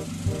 you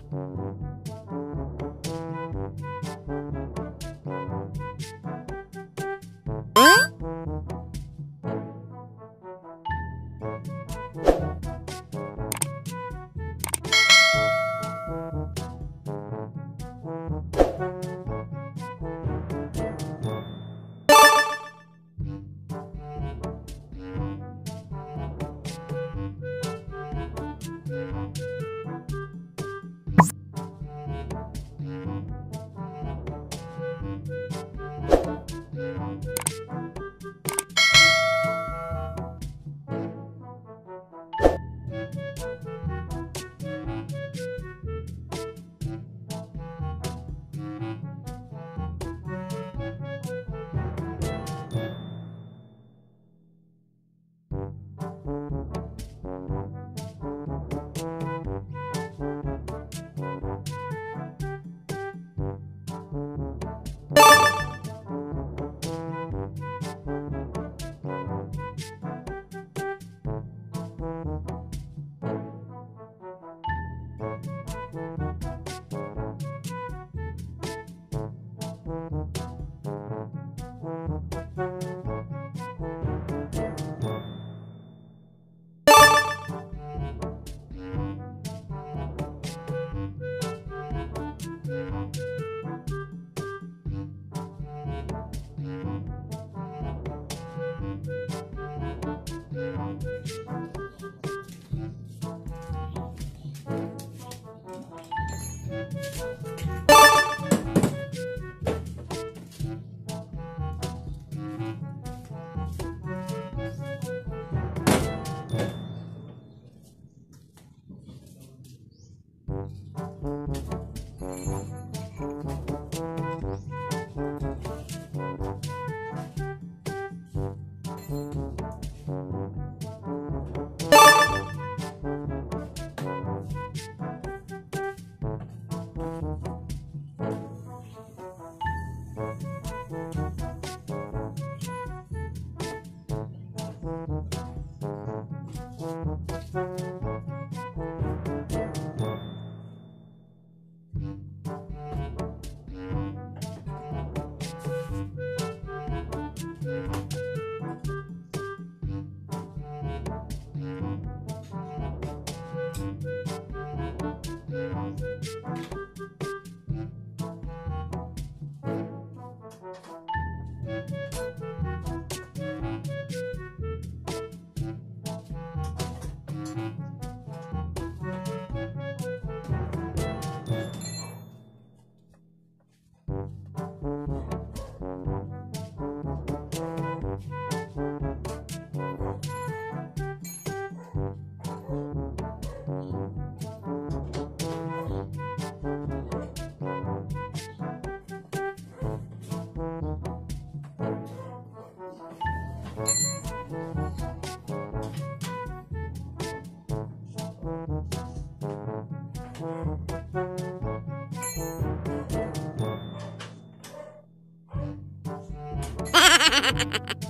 Ha ha ha ha!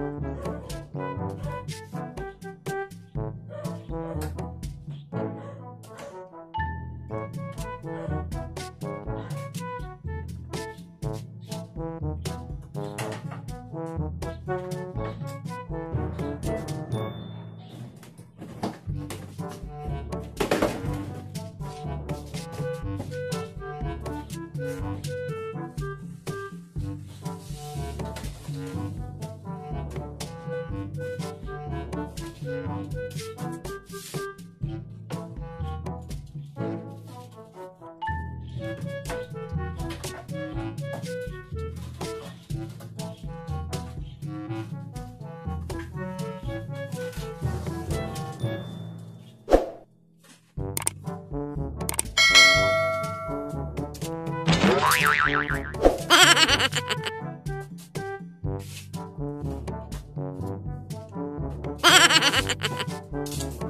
Thank Ha ha ha ha!